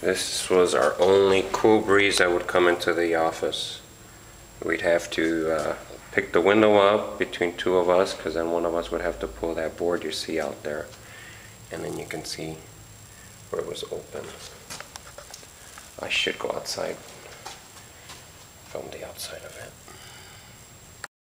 This was our only cool breeze that would come into the office. We'd have to uh, pick the window up between two of us, because then one of us would have to pull that board you see out there. And then you can see where it was open. I should go outside, film the outside of it.